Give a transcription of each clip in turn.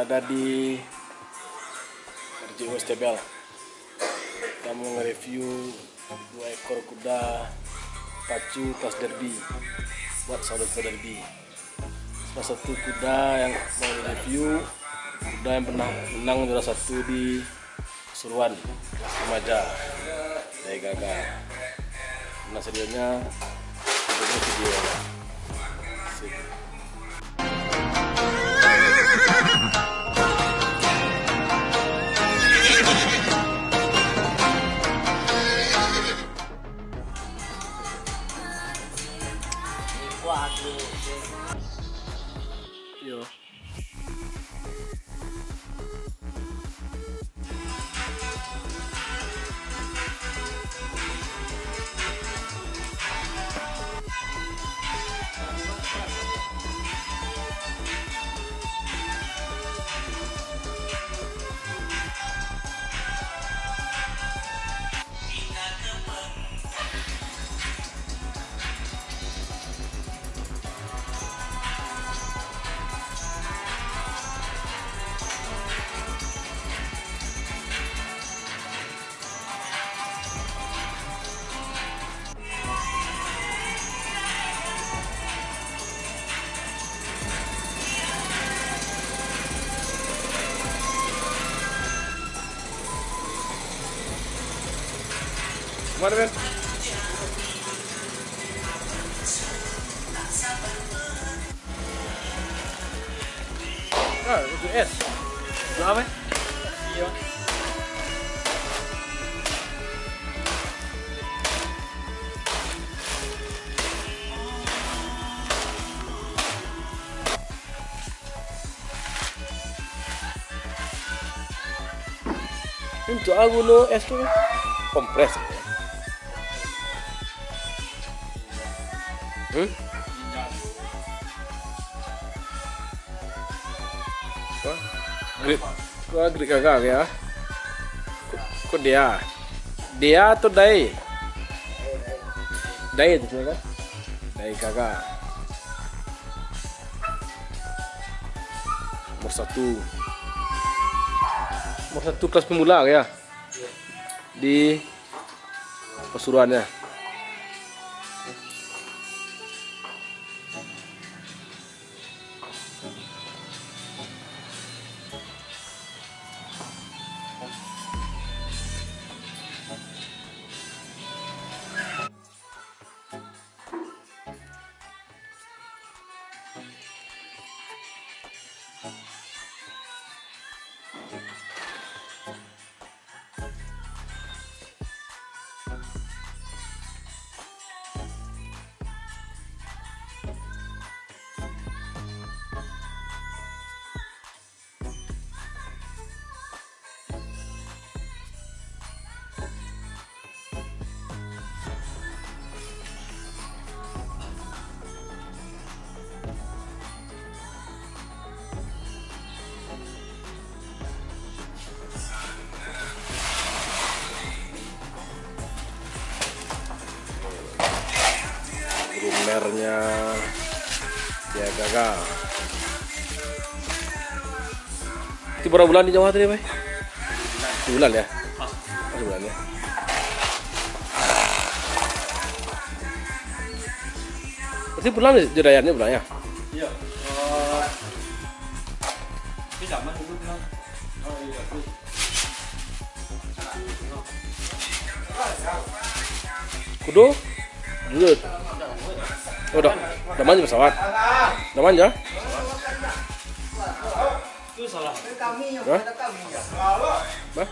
berada di RJO Stebel. Kita mau nge-review dua ekor kuda pacu kelas derby buat saudara derby. Salah satu kuda yang mau review kuda yang pernah menang juara satu di Suruhan remaja dari Gaga. Nah ini video. Ke mana Ben? Ah, itu es. Itu apa? Iya. Untuk aku Hmm? Wah, grid, kagak ya? Kok dia? Dia atau Dai? Dai itu kan? Dai kagak. Nomor satu. Nomor satu kelas pemula ya? Di Pasuruannya. Grumernya ya gagal. Itu berapa bulan di Jawa tadi, Pak? Bulan ya? Oh, bulan ya. Berarti bulan jerayannya bulan ya? Iya. sama dulu bilang. Oh iya. Kudu? Dulu. Oh, udah. Udah manja pesawat. Udah manja? Itu salah. Hah? Bah?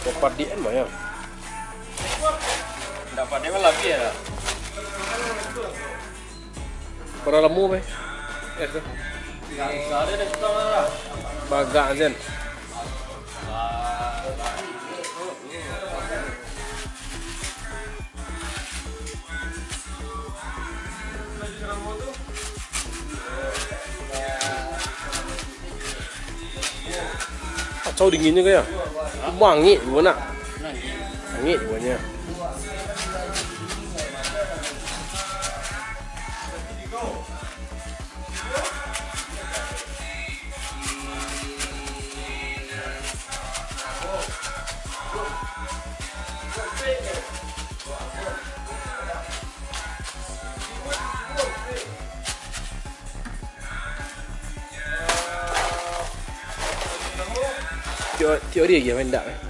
Cepat di N ya? Dapatnya mah lebih ya. Para lemu, Pak. Eh, tuh. Sâu đình nhìn như cái à? Quảng nghị luôn ạ. Quảng nghị luôn nha. teori, teori de que venda.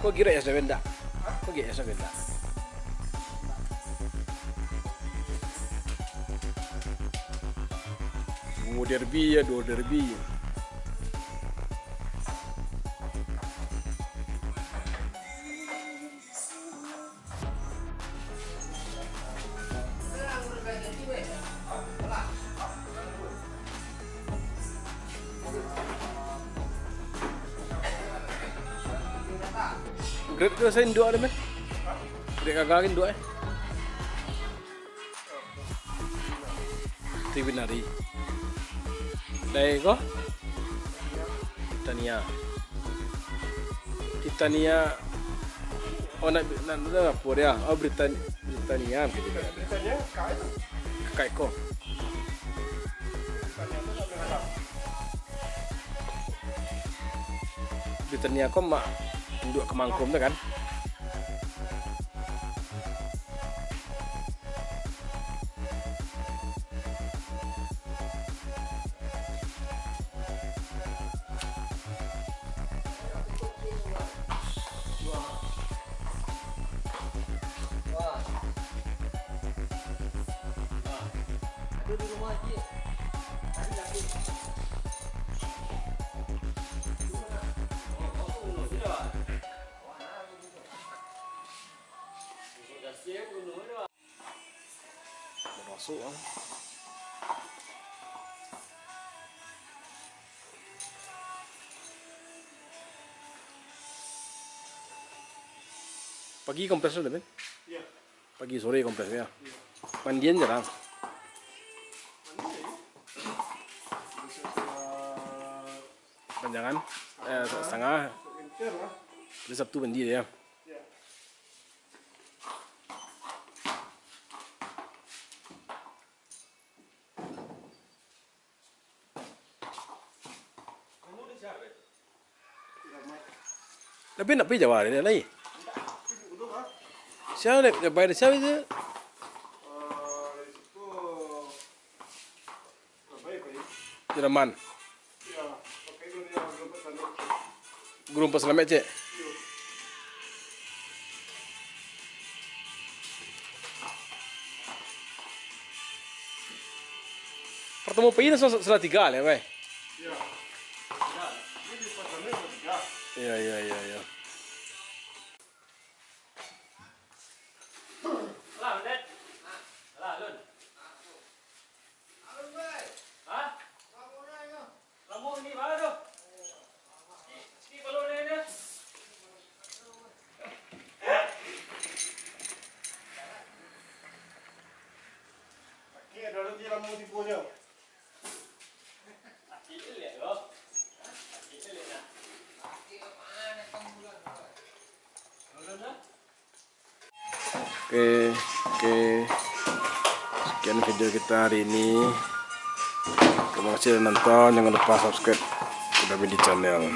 Kau kira ya saya benda? Kau kira ya saya benda? Dua derby ya, dua derby. Grab tu saya dua ada men. Grab kagakin dua eh. Tribunari. Dai ko? Titania. Titania. Oh nak nak nak apa dia? Oh Britania. Britania kaya tu. Kai ko. Tanya tu tak ada harap. Britania ko mak duduk ke mangkum tu kan. suba. ¿eh? Para aquí compras también. Para aquí sobre compras, ya. Pendiente yeah. lah. Panjangan, eh, setengah. Dia Sabtu pendiri ya. Tapi nak pergi Jawa dia lagi. Siapa dia bayar siapa? Eh, ya kau? Jerman. Ya? Guru Peselamet cek. Yo. Pertemu pergi dah salah tiga lah, bay. Ya. Ini di pasarnya ada tiga. Ya, ya, ya, ya. Lah, Net. Lah, Lun. Ha? Kamu ni mana tu? Ni kalau ni ni. Pakai ada lagi lamu tipunya. Kita lihat tu. Kita lihat. Lun lah. Oke, oke. sekian video kita hari ini. Terima kasih sudah nonton. Jangan lupa subscribe. Ke David channel